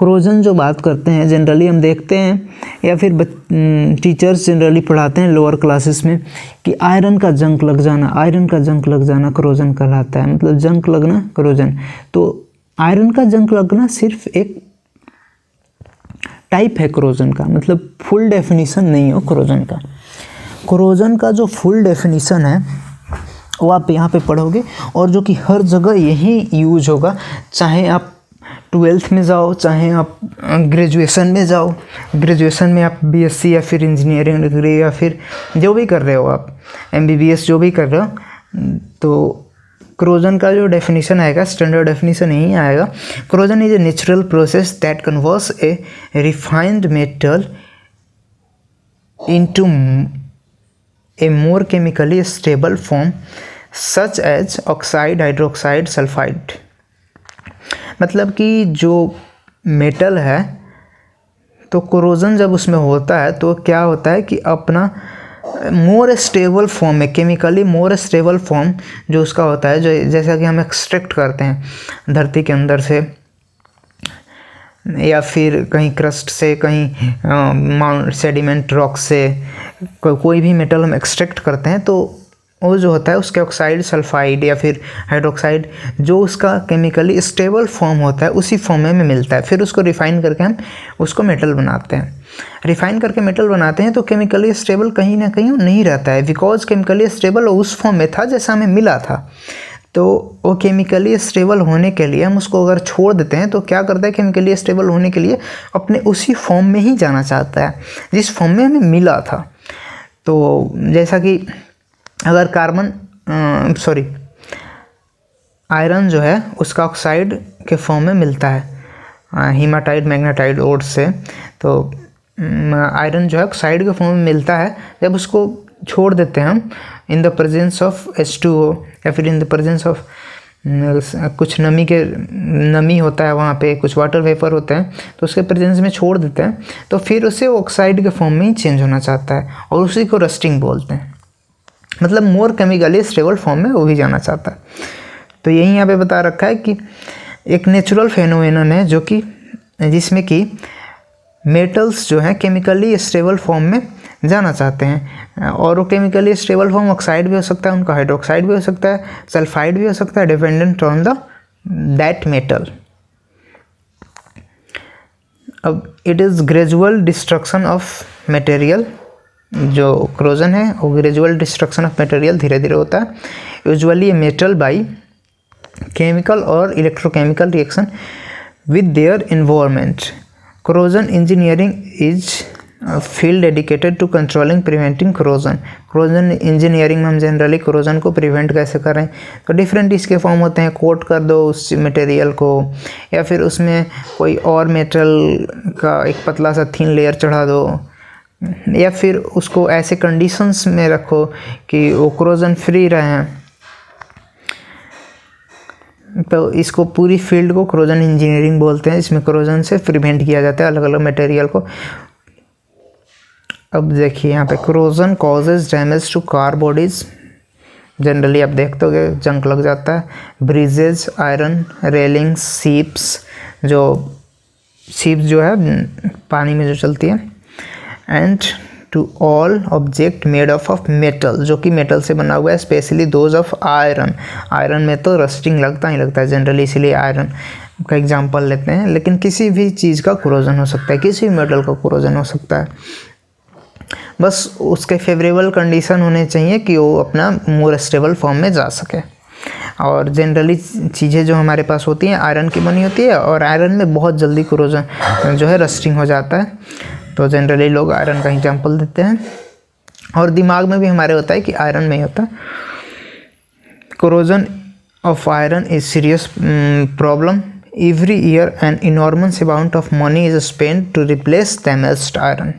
Corrosion जो बात करते हैं जनरली हम देखते हैं, या फिर टीचर्स जनरली पढ़ाते हैं लोअर क्लासेस में कि आयरन का जंक लग जाना आयरन का जंक लग जाना क्रोजन कहलाता है। मतलब जंक लगना क्रोजन। तो आयरन का जंक लगना सिर्फ़ एक टाइप है क्रोजन का। मतलब फुल डेफिनीसन नहीं हो क्रोजन का। क्रोजन का जो फुल डेफिनेशन है, वो आप यहाँ पे पढ़ोगे और जो कि हर जगह यही यूज़ होगा, चाहे आप ट्वेल्थ में जाओ, चाहे आप ग्रेजुएशन में जाओ ग्रेजुएशन में आप बीएससी या फिर इंजीनियरिंग डिग्री या फिर जो भी कर रहे हो आप एमबीबीएस जो भी कर रहे हो तो क्रोजन का जो डेफिनेशन आएगा स्टैंडर्ड डेफिनेशन यही आएगा। Corrosion is a natural process that converts a refined metal into a more chemically stable form such as oxide hydroxide sulphide मतलब कि जो मेटल है तो क्रोजन जब उसमें होता है तो क्या होता है कि अपना मोर स्टेबल फॉर्म में केमिकली मोर स्टेबल फॉर्म जो उसका होता है जो जैसा कि हम एक्सट्रैक्ट करते हैं धरती के अंदर से या फिर कहीं क्रस्ट से कहीं माउंट सेडिमेंट रॉक से को, कोई भी मेटल हम एक्सट्रैक्ट करते हैं तो वो जो होता है उसके ऑक्साइड सल्फाइड या फिर हाइड्रोक्साइड जो उसका केमिकली स्टेबल फॉर्म होता है, उसी फॉर्म में मिलता है। फिर उसको रिफाइन करके हम उसको मेटल बनाते हैं। रिफाइन करके मेटल बनाते हैं तो केमिकली स्टेबल कहीं ना कहीं नहीं रहता है। बिकॉज़ केमिकली स्टेबल उस फॉर्म में था जैसा हमें मिला था। तो वो केमिकली स्टेबल होने के लिए हम उसको अगर छोड़ देते हैं तो क्या करता है? केमिकली स्टेबल होने के लिए अपने उसी फॉर्म में ही जाना चाहता है। जिस फॉर्म में हमें मिला था। तो जैसा कि अगर कार्बन सॉरी आयरन जो है, उसका ऑक्साइड के फॉर्म में मिलता है हीमाटाइड मैग्नेटाइड ओड से तो आयरन जो है ऑक्साइड के फॉर्म में मिलता है। जब उसको छोड़ देते हैं हम in the presence of H two O या फिर इन द प्रेजेंस ऑफ़ कुछ नमी के, नमी होता है वहाँ पे, कुछ वाटर वेपर होते हैं तो उसके प्रेजेंस में छोड़ देते हैं तो फिर उसे ऑक्साइड के फॉर्म में ही चेंज होना चाहता है, और उसी को रस्टिंग बोलते हैं। मतलब मोर केमिकली स्टेबल फॉर्म में वो भी जाना चाहता है। तो यही यहाँ पे बता रखा है कि एक नेचुरल फेनोमेनन है जो कि जिसमें कि मेटल्स जो हैं केमिकली स्टेबल फॉर्म में जाना चाहते हैं। और वो केमिकली स्टेबल फॉर्म ऑक्साइड भी हो सकता है, उनका हाइड्रोक्साइड भी हो सकता है सल्फाइड भी हो सकता है dependent on the that metal अब it is gradual destruction of material जो क्रोजन है, वो ग्रेजुअल डिस्ट्रक्शन ऑफ़ मटेरियल धीरे धीरे होता है। यूजुअली ये मेटल बाई केमिकल और electrochemical reaction with their environment corrosion engineering is field dedicated to controlling preventing corrosion corrosion engineering में हम जनरली क्रोजन को प्रिवेंट कैसे करें तो डिफरेंट इसके फॉर्म होते हैं। कोट कर दो उस मटेरियल को, या फिर उसमें कोई और मेटल का एक पतला सा थीन लेयर चढ़ा दो। या फिर उसको ऐसे कंडीशंस में रखो कि वो क्रोजन फ्री रहें। तो इसको पूरी फ़ील्ड को क्रोजन इंजीनियरिंग बोलते हैं। इसमें क्रोजन से प्रिवेंट किया जाता है अलग अलग मटेरियल को। अब देखिए यहाँ पे corrosion causes damage to car bodies generally आप देखते हो जंक लग जाता है। ब्रिजेज आयरन रेलिंग्स सीप्स जो सीप्स जो है, पानी में जो चलती है and to all object made of of metal जो कि मेटल से बना हुआ है specially those of iron iron में तो रस्टिंग लगता ही लगता है जनरली इसीलिए आयरन का एग्जांपल लेते हैं। लेकिन किसी भी चीज़ का क्रोजन हो सकता है, किसी भी मेटल का क्रोजन हो सकता है। बस उसके फेवरेबल कंडीशन होने चाहिए कि वो अपना मोर स्टेबल फॉर्म में जा सके। और जनरली चीज़ें जो हमारे पास होती हैं आयरन की बनी होती है, और आयरन में बहुत जल्दी क्रोजन जो है रस्टिंग हो जाता है। तो जनरली लोग आयरन का एग्ज़ाम्पल देते हैं। और दिमाग में भी हमारे होता है कि आयरन में ही होता है। Corrosion of iron is serious problem every year an enormous amount of money is spend to replace damaged iron